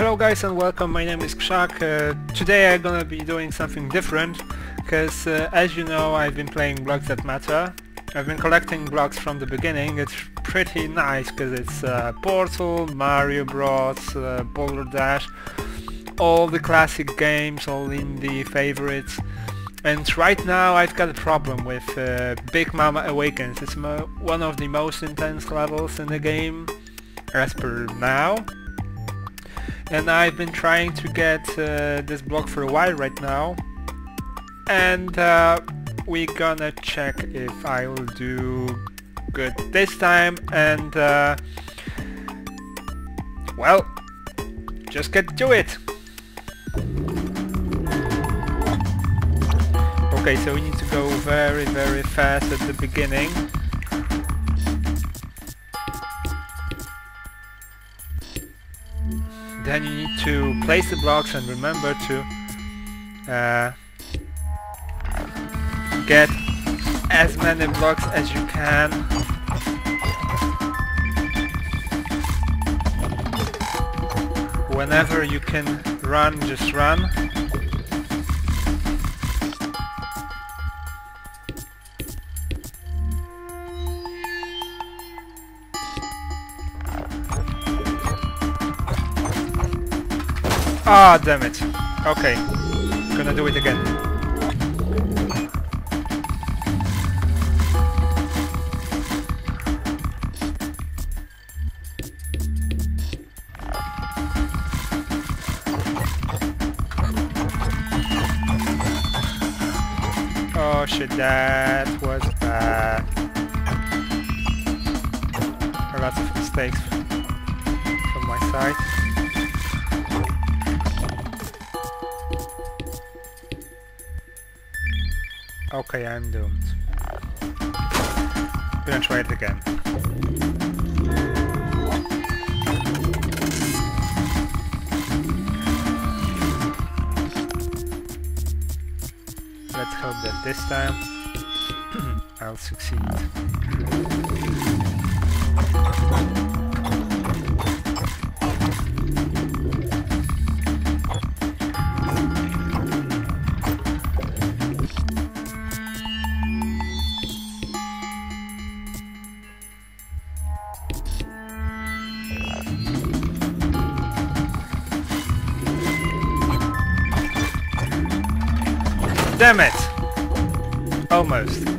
Hello guys and welcome, my name is Krzak. Uh, today I'm gonna be doing something different because uh, as you know I've been playing Blocks That Matter. I've been collecting blocks from the beginning, it's pretty nice because it's uh, Portal, Mario Bros, uh, Boulder Dash, all the classic games, all indie favorites. And right now I've got a problem with uh, Big Mama Awakens. It's one of the most intense levels in the game as per now and I've been trying to get uh, this block for a while right now. And uh, we're gonna check if I will do good this time. And uh, well just get to it. Okay so we need to go very very fast at the beginning then you need to place the blocks and remember to uh, get as many blocks as you can. Whenever you can run just run Ah, damn it. Okay. Gonna do it again. Oh shit, that was bad. Lots of mistakes from my side. Okay, I'm doomed. Gonna try it again. Let's hope that this time I'll succeed. Damn it! Almost.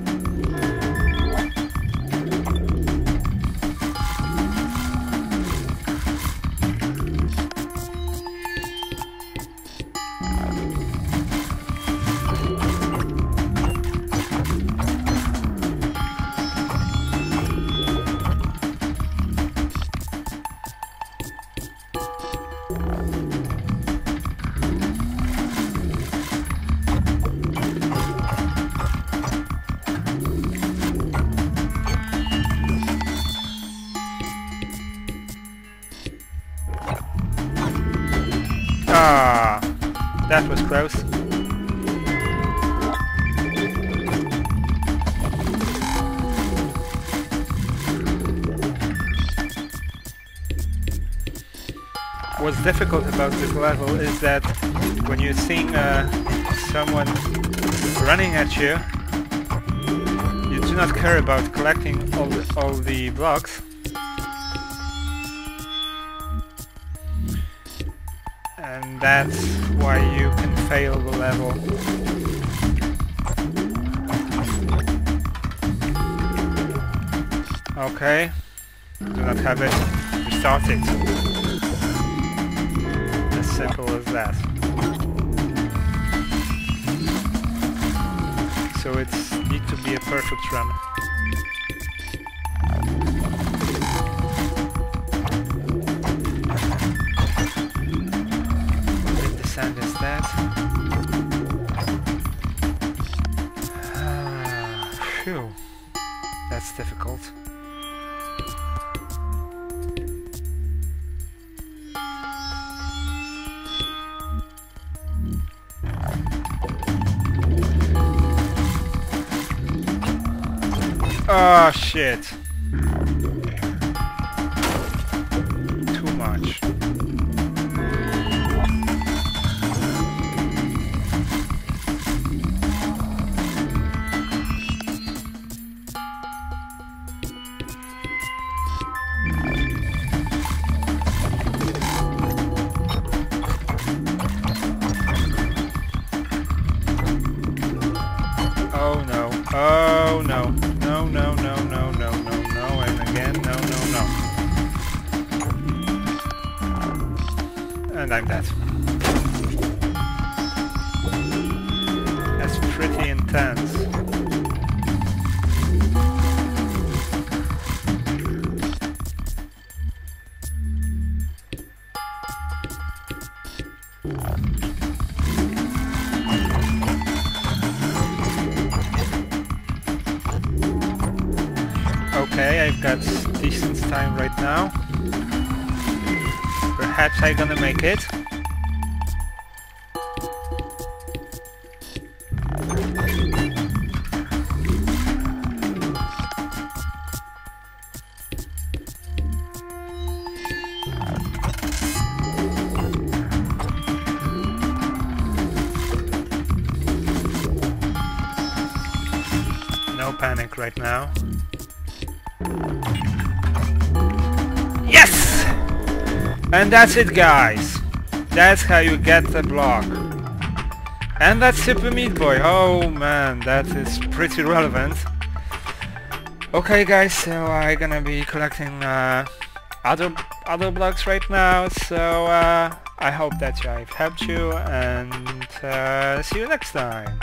Ah, that was close. What's difficult about this level is that when you're seeing uh, someone running at you, you do not care about collecting all the, all the blocks, and that's why you can fail the level. Okay, do not have it, restart it. As simple as that. So it needs to be a perfect run. Oh, shit. Too much. Oh no, oh no no, no, no, no, no, no, and again, no, no, no. And I'm dead. That's pretty intense. I've got decent time right now. Perhaps I'm gonna make it. No panic right now. Yes! And that's it guys. That's how you get the block. And that's Super Meat Boy. Oh man, that is pretty relevant. Okay guys, so I'm gonna be collecting uh, other other blocks right now, so uh, I hope that I've helped you and uh, see you next time.